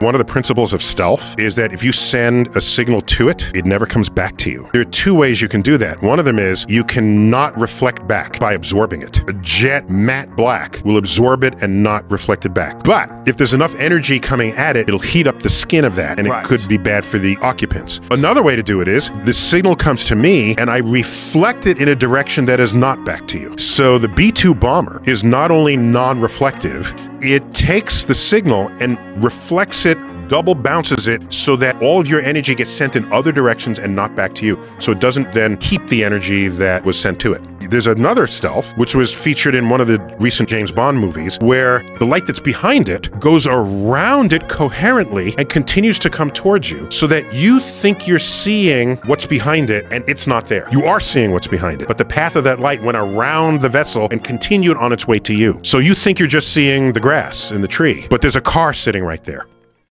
One of the principles of stealth is that if you send a signal to it, it never comes back to you. There are two ways you can do that. One of them is you cannot reflect back by absorbing it. A jet matte black will absorb it and not reflect it back. But if there's enough energy coming at it, it'll heat up the skin of that and Right. it could be bad for the occupants. Another way to do it is the signal comes to me and I reflect it in a direction that is not back to you. So the B-2 bomber is not only non-reflective, it takes the signal and reflects it double bounces it so that all of your energy gets sent in other directions and not back to you. So it doesn't then keep the energy that was sent to it. There's another stealth, which was featured in one of the recent James Bond movies, where the light that's behind it goes around it coherently and continues to come towards you so that you think you're seeing what's behind it and it's not there. You are seeing what's behind it, but the path of that light went around the vessel and continued on its way to you. So you think you're just seeing the grass and the tree, but there's a car sitting right there.